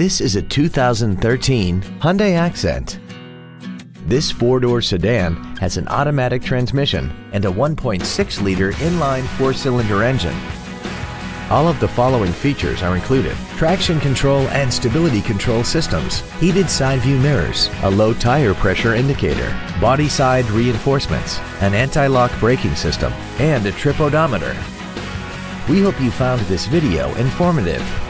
This is a 2013 Hyundai Accent. This four-door sedan has an automatic transmission and a 1.6-liter inline four-cylinder engine. All of the following features are included. Traction control and stability control systems, heated side view mirrors, a low tire pressure indicator, body side reinforcements, an anti-lock braking system, and a trip odometer. We hope you found this video informative.